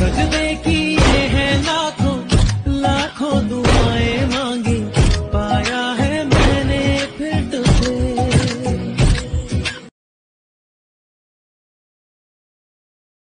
सजदे की